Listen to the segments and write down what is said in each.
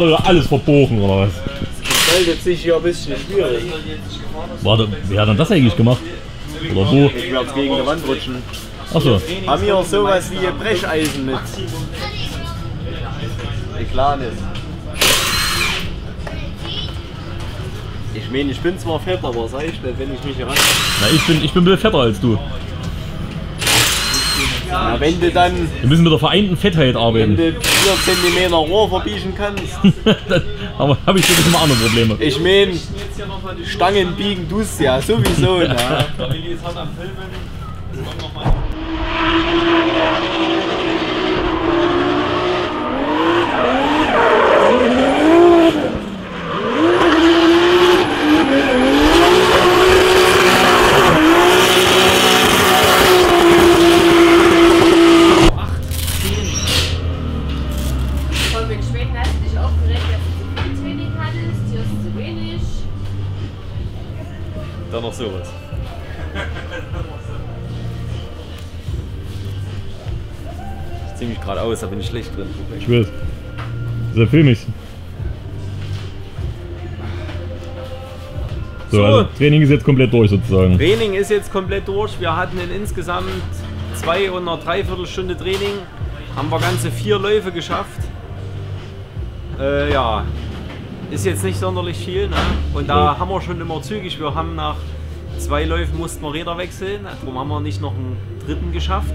hat er alles verbogen oder was? Meldet sich hier ein bisschen schwierig. Warte, wer hat denn das eigentlich gemacht? Oder wo? Ich werde gegen die Wand rutschen. Achso. Haben wir sowas wie Brecheisen mit? Ein kleines. Ich meine, ich bin zwar fett, aber sei ich nicht, wenn ich mich hier ran. Na, ich bin, ich bin ein bisschen fetter als du. Na, wenn du dann, Wir müssen mit der vereinten Fettheit wenn arbeiten. du 4 cm Rohr verbiegen kannst. Dann aber habe ich wirklich immer andere Probleme. Ich meine, Stangen biegen tust ja sowieso. Ne? Da bin ich schlecht drin. Ich will. Dieser Film ist. So, So. also Training ist jetzt komplett durch sozusagen. Training ist jetzt komplett durch. Wir hatten in insgesamt zwei und einer Dreiviertelstunde Training. Haben wir ganze vier Läufe geschafft. Äh, ja, ist jetzt nicht sonderlich viel. Ne? Und da Ja. haben wir schon immer zügig. Wir haben nach zwei Läufen mussten wir Räder wechseln. Darum haben wir nicht noch einen dritten geschafft.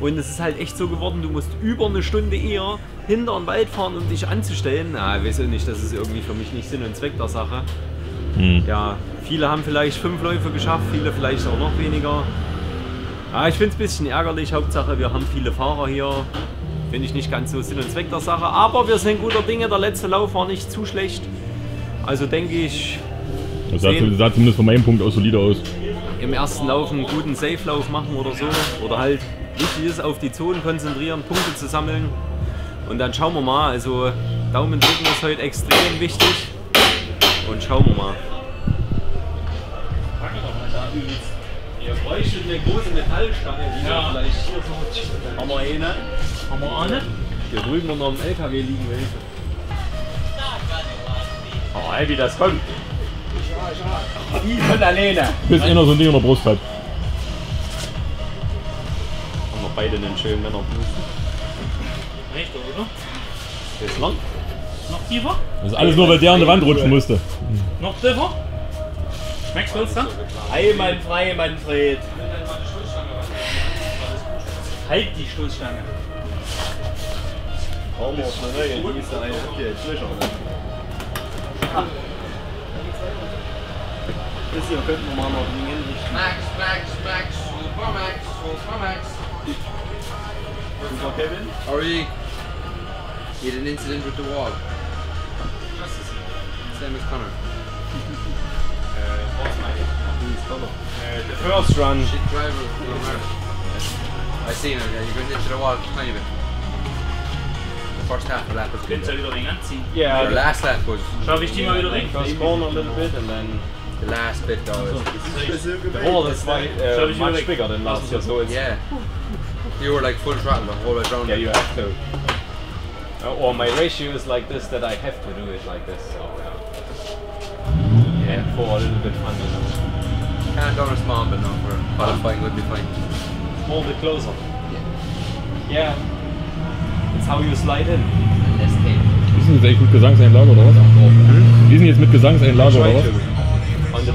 Und es ist halt echt so geworden, du musst über eine Stunde eher hinter den Wald fahren, um dich anzustellen. Na, ich weiß auch nicht, das ist irgendwie für mich nicht Sinn und Zweck der Sache. Hm. Ja, viele haben vielleicht fünf Läufe geschafft, viele vielleicht auch noch weniger. Ja, ich finde es ein bisschen ärgerlich. Hauptsache, wir haben viele Fahrer hier. Finde ich nicht ganz so Sinn und Zweck der Sache. Aber wir sind guter Dinge. Der letzte Lauf war nicht zu schlecht. Also denke ich, Das sah, sah zumindest von meinem Punkt aus solide aus. Im ersten Lauf einen guten Safe-Lauf machen oder so. Oder halt wichtig ist, auf die Zonen konzentrieren, Punkte zu sammeln. Und dann schauen wir mal. Also Daumen drücken ist heute extrem wichtig. Und schauen wir mal. Ihr bräuchtet eine große Metallstange, die ja. vielleicht hier so. Haben wir eine? Haben wir eine? Hier drüben noch im LKW liegen welche. Oh, ey, wie das kommt. Wie von alleine. Bis einer so ein Ding in der Brust hat. Haben wir beide einen schönen Männerblues. Recht, oder? Der ist lang. Noch tiefer? Das ist alles nur, weil der an der Wand rutschen musste. Noch tiefer? Schmeckst du es dann? Einwandfrei, Manfred. Halt die Stoßstange. Brauchen wir auf eine neue, die ist dann eigentlich okay, jetzt löcher. Das hier könnten wir mal noch Dinge hinrichten. Max, Max, Max, Super Max, Super Max. Super Kevin. Ari, he had an incident with the wall. Same as Connor. The first run. Shit driver. I seen him. Yeah, he went into the wall a tiny bit. The first half of that was good. Könnt ihr wieder wegen anziehen? The Yeah, last lap was Schau ich die mal wieder weg? first corner a little bit and then the last bit though. was- the wall is like uh, we much it? bigger than last year, so it's Yeah. You were like full throttle the whole way round. yeah, you have to. Uh, or my ratio is like this that I have to do it like this. So yeah, yeah, for a little bit fun. You know. Can't down a small bit now for qualifying would be fine. Hold it closer. Yeah. Yeah. It's how you slide in. And less tape. Die sind jetzt echt mit Gesangseinlage oder was? Die sind jetzt mit Gesangseinlage oder was?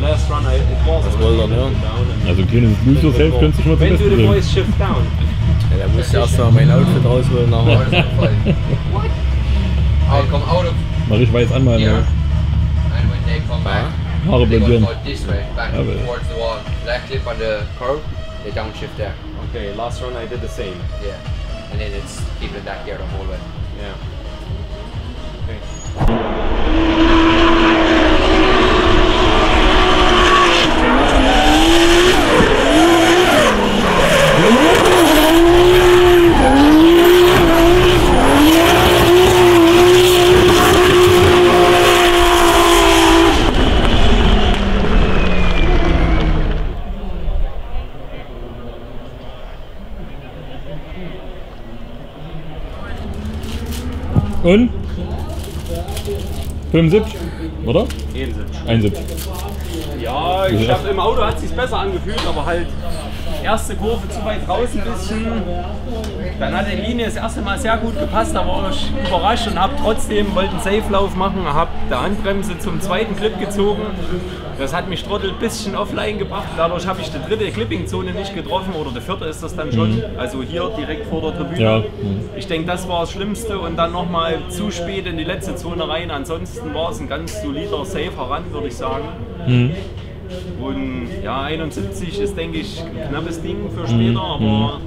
Last run, I, it was. Er, down and Also ein kleines Bluetooth-Safe könntest du schon mal zum When do Besten the bringen. boys shift down? Ja, da musst du erst mal mein Outfit rausholen nachher. what? I'll come out of Mach ich weiß anmalen. here, Ja. and when they come back, Haare they go blondieren. this way, back Ja, towards the wall. That clip on the curve, they downshift there. Okay, last run I did the same. Yeah. And then it's keeping it that gear the whole way. Yeah. Okay. 75, oder? 71. 71. Ja, ich hab, im Auto hat es sich besser angefühlt, aber halt erste Kurve zu weit draußen ein bisschen. Dann hat die Linie das erste Mal sehr gut gepasst, da war ich überrascht und habe trotzdem, wollte einen Safe-Lauf machen, habe der Handbremse zum zweiten Clip gezogen. Das hat mich Trottel ein bisschen offline gebracht. Dadurch habe ich die dritte Clipping-Zone nicht getroffen oder die vierte ist das dann schon. Also hier direkt vor der Tribüne. Ja. Ich denke, das war das Schlimmste und dann nochmal zu spät in die letzte Zone rein. Ansonsten war es ein ganz solider Safer Run, würde ich sagen. Und ja, 71 ist, denke ich, ein knappes Ding für später, aber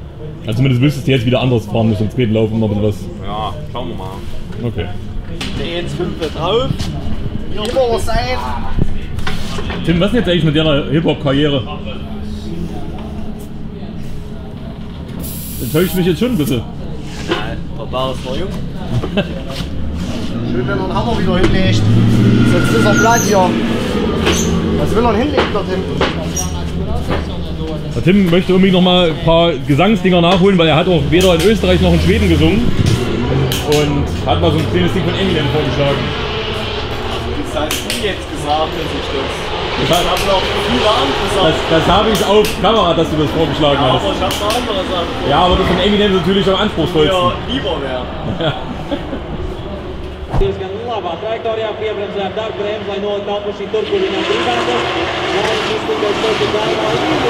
Also zumindest wüsstest du jetzt wieder anders fahren müssen, im zweiten Lauf noch ein bisschen ja, schauen wir mal. was. Okay. Der 1,5 wird drauf. Immer sein. Tim, was ist denn jetzt eigentlich mit deiner Hip-Hop-Karriere? Enttäuscht mich jetzt schon ein bisschen. Der Bauer ist noch jung. Schön, wenn er einen Hammer wieder hinlegt. Sonst ist er platt hier. Was will er hinlegen dort hinten? Der Tim möchte unbedingt noch mal ein paar Gesangsdinger nachholen, weil er hat auch weder in Österreich noch in Schweden gesungen. Und hat mal so ein kleines Ding von Eminem vorgeschlagen. Das hast du jetzt gesagt, dass ich das. Das, Ich habe noch viele andere das, Sachen. das habe ich auf Kamera, dass du das vorgeschlagen Aber hast. ich habe noch andere Sachen. Ja, aber das von Eminem natürlich am anspruchsvollsten. mir lieber savā trajektorijā piebremzē ar darbu bremzi, lai noliktu automašīnu tur, kur viņa gribētu. Lai viņš iztikot to, ka gaidām.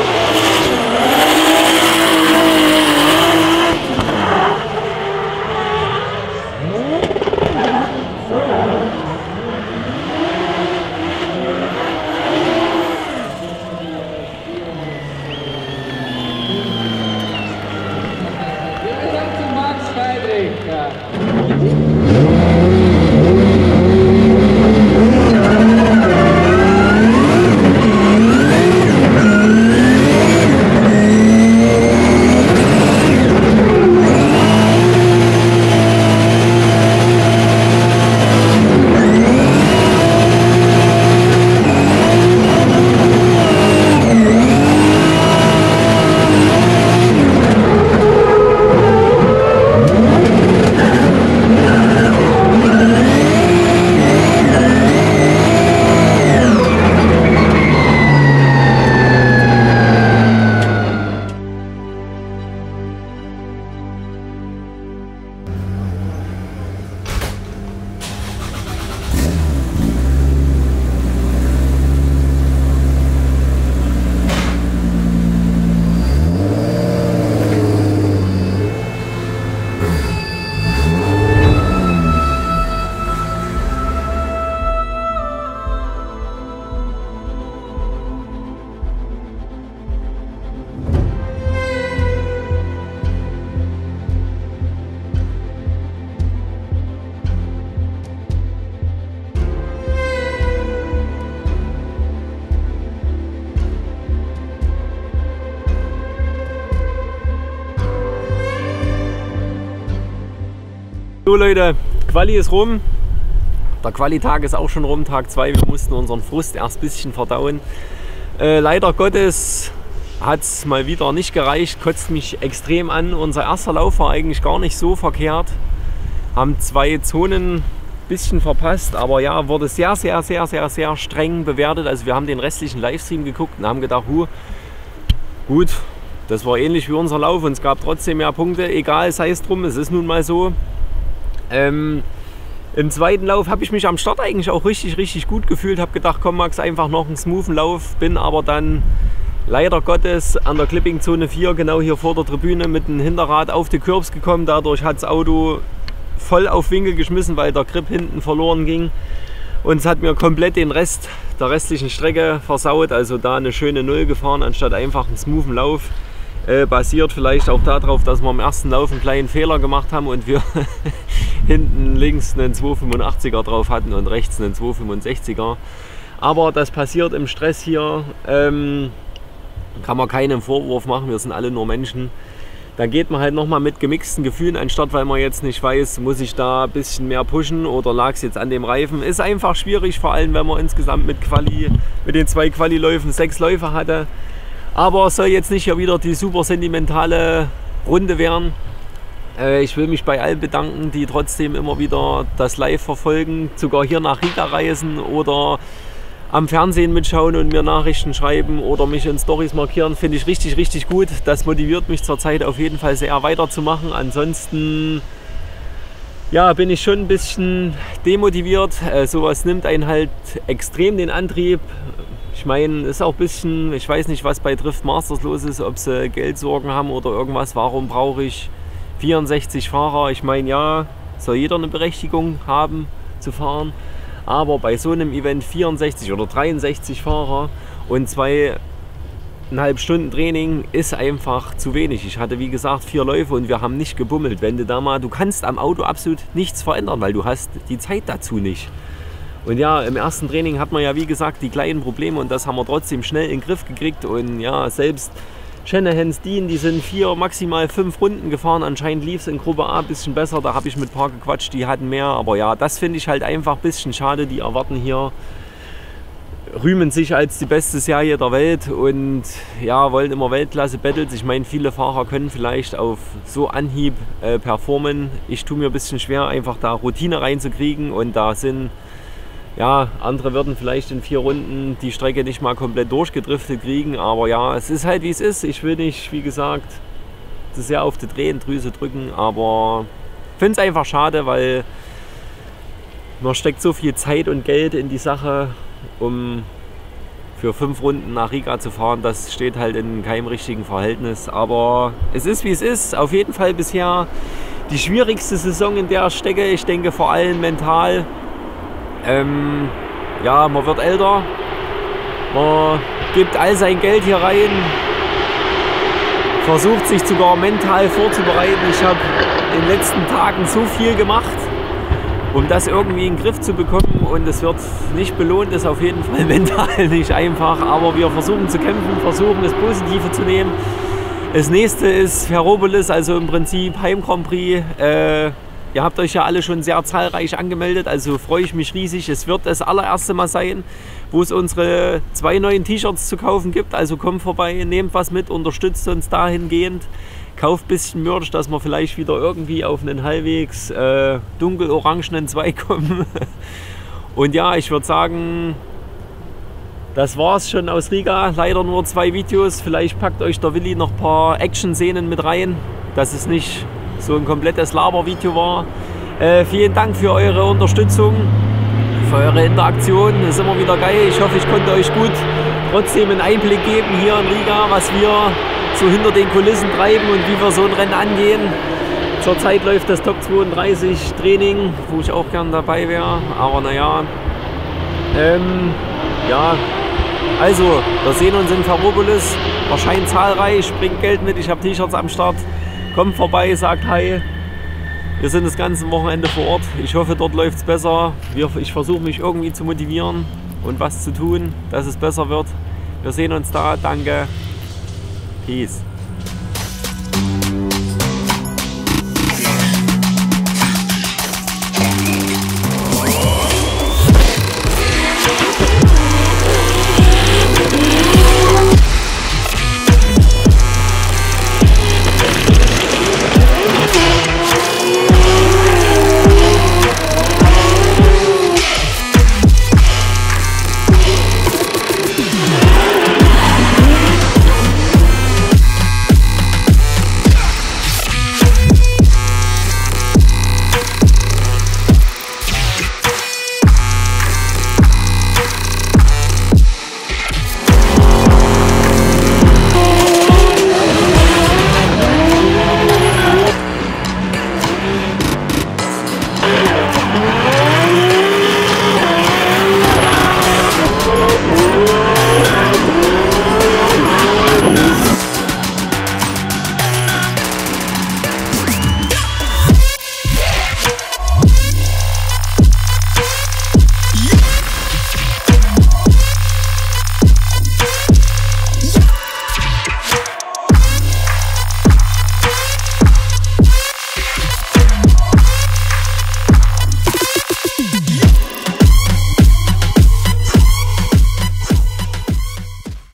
So Leute, Quali ist rum. Der Quali-Tag ist auch schon rum, Tag 2. Wir mussten unseren Frust erst ein bisschen verdauen. Äh, leider Gottes hat es mal wieder nicht gereicht, kotzt mich extrem an. Unser erster Lauf war eigentlich gar nicht so verkehrt. Haben zwei Zonen ein bisschen verpasst, aber ja, wurde sehr, sehr, sehr, sehr, sehr streng bewertet. Also wir haben den restlichen Livestream geguckt und haben gedacht, huh, gut, das war ähnlich wie unser Lauf und es gab trotzdem mehr Punkte. Egal, sei es drum, es ist nun mal so. Ähm, Im zweiten Lauf habe ich mich am Start eigentlich auch richtig, richtig gut gefühlt. Habe gedacht, komm Max, einfach noch einen smoothen Lauf. Bin aber dann leider Gottes an der Clipping-Zone 4, genau hier vor der Tribüne, mit dem Hinterrad auf die Curbs gekommen. Dadurch hat das Auto voll auf Winkel geschmissen, weil der Grip hinten verloren ging. Und es hat mir komplett den Rest der restlichen Strecke versaut. Also da eine schöne Null gefahren, anstatt einfach einen smoothen Lauf. Äh, basiert vielleicht auch darauf, dass wir im ersten Lauf einen kleinen Fehler gemacht haben und wir hinten links einen 285er drauf hatten und rechts einen 265er. Aber das passiert im Stress hier. Ähm, kann man keinen Vorwurf machen, wir sind alle nur Menschen. Dann geht man halt nochmal mit gemixten Gefühlen, anstatt weil man jetzt nicht weiß, muss ich da ein bisschen mehr pushen oder lag es jetzt an dem Reifen. Ist einfach schwierig, vor allem wenn man insgesamt mit Quali, mit den zwei Quali-Läufen sechs Läufe hatte. Aber soll jetzt nicht hier wieder die super sentimentale Runde werden. Äh, ich will mich bei allen bedanken, die trotzdem immer wieder das Live verfolgen, sogar hier nach Riga reisen oder am Fernsehen mitschauen und mir Nachrichten schreiben oder mich in Stories markieren, finde ich richtig, richtig gut. Das motiviert mich zurzeit auf jeden Fall sehr weiterzumachen. Ansonsten ja, bin ich schon ein bisschen demotiviert. Äh, sowas nimmt einen halt extrem den Antrieb. Ich meine, ist auch ein bisschen, ich weiß nicht, was bei Drift Masters los ist, ob sie Geldsorgen haben oder irgendwas. Warum brauche ich 64 Fahrer? Ich meine, ja, soll jeder eine Berechtigung haben zu fahren. Aber bei so einem Event 64 oder 63 Fahrer und zwei eineinhalb Stunden Training ist einfach zu wenig. Ich hatte wie gesagt vier Läufe und wir haben nicht gebummelt. Wenn du da mal, du kannst am Auto absolut nichts verändern, weil du hast die Zeit dazu nicht. Und ja, im ersten Training hat man ja wie gesagt die kleinen Probleme und das haben wir trotzdem schnell in den Griff gekriegt. Und ja, selbst Shanahans Dean, die sind vier, maximal fünf Runden gefahren. Anscheinend lief es in Gruppe A ein bisschen besser. Da habe ich mit ein paar gequatscht, die hatten mehr. Aber ja, das finde ich halt einfach ein bisschen schade. Die erwarten hier rühmen sich als die beste Serie der Welt und ja, wollen immer Weltklasse-Battles. Ich meine, viele Fahrer können vielleicht auf so Anhieb äh, performen. Ich tue mir ein bisschen schwer, einfach da Routine reinzukriegen und da sind, ja, andere würden vielleicht in vier Runden die Strecke nicht mal komplett durchgedriftet kriegen, aber ja, es ist halt wie es ist. Ich will nicht, wie gesagt, zu sehr auf die Drehendrüse drücken, aber finde es einfach schade, weil man steckt so viel Zeit und Geld in die Sache um für fünf Runden nach Riga zu fahren, das steht halt in keinem richtigen Verhältnis. Aber es ist wie es ist. Auf jeden Fall bisher die schwierigste Saison, in der ich stecke. Ich denke vor allem mental. Ähm, ja, man wird älter. Man gibt all sein Geld hier rein. Versucht sich sogar mental vorzubereiten. Ich habe in den letzten Tagen so viel gemacht um das irgendwie in den Griff zu bekommen. Und es wird nicht belohnt, ist auf jeden Fall mental nicht einfach. Aber wir versuchen zu kämpfen, versuchen das Positive zu nehmen. Das nächste ist Ferropolis, also im Prinzip Heim Grand Prix. Äh, ihr habt euch ja alle schon sehr zahlreich angemeldet, also freue ich mich riesig. Es wird das allererste Mal sein, wo es unsere zwei neuen T-Shirts zu kaufen gibt. Also kommt vorbei, nehmt was mit, unterstützt uns dahingehend kauft ein bisschen Merch, dass wir vielleicht wieder irgendwie auf einen halbwegs äh, dunkel-orangenen Zweig kommen. Und ja, ich würde sagen, das war es schon aus Riga. Leider nur zwei Videos. Vielleicht packt euch der Willi noch ein paar Action-Szenen mit rein, dass es nicht so ein komplettes Laber-Video war. Äh, vielen Dank für eure Unterstützung, für eure Interaktion. Das ist immer wieder geil. Ich hoffe, ich konnte euch gut trotzdem einen Einblick geben hier in Riga, was wir so hinter den Kulissen treiben und wie wir so ein Rennen angehen. Zurzeit läuft das Top 32 Training, wo ich auch gern dabei wäre. Aber naja, ähm, ja, also wir sehen uns in Ferropolis. Erscheint zahlreich, bringt Geld mit, ich habe T-Shirts am Start. Kommt vorbei, sagt Hi. Wir sind das ganze Wochenende vor Ort. Ich hoffe, dort läuft es besser. Ich versuche mich irgendwie zu motivieren und was zu tun, dass es besser wird. Wir sehen uns da. Danke. Peace.